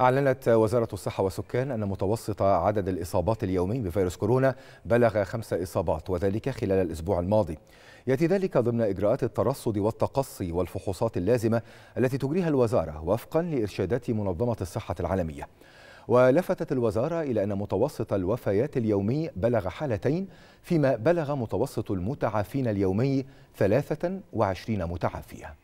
أعلنت وزارة الصحة والسكان أن متوسط عدد الإصابات اليومي بفيروس كورونا بلغ خمس إصابات وذلك خلال الأسبوع الماضي. يأتي ذلك ضمن إجراءات الترصد والتقصي والفحوصات اللازمة التي تجريها الوزارة وفقا لإرشادات منظمة الصحة العالمية. ولفتت الوزارة إلى أن متوسط الوفيات اليومي بلغ حالتين فيما بلغ متوسط المتعافين اليومي 23 متعافية.